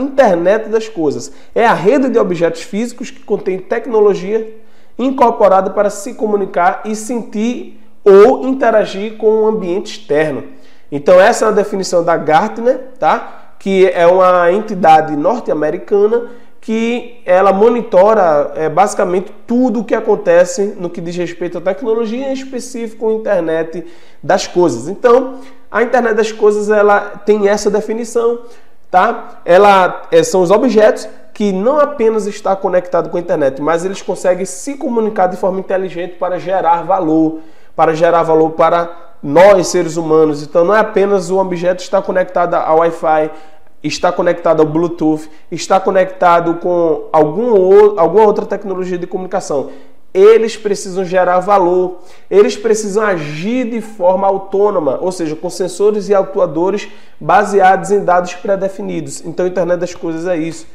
internet das coisas. É a rede de objetos físicos que contém tecnologia incorporada para se comunicar e sentir ou interagir com o ambiente externo. Então essa é a definição da Gartner, tá? Que é uma entidade norte-americana que ela monitora é, basicamente tudo o que acontece no que diz respeito à tecnologia, em específico internet das coisas. Então, a internet das coisas ela tem essa definição, tá? Ela é, são os objetos que não apenas está conectado com a internet, mas eles conseguem se comunicar de forma inteligente para gerar valor, para gerar valor para nós seres humanos. Então não é apenas o objeto estar conectado ao Wi-Fi, está conectado ao Bluetooth, está conectado com algum, alguma outra tecnologia de comunicação. Eles precisam gerar valor, eles precisam agir de forma autônoma, ou seja, com sensores e atuadores baseados em dados pré-definidos. Então, a internet das coisas é isso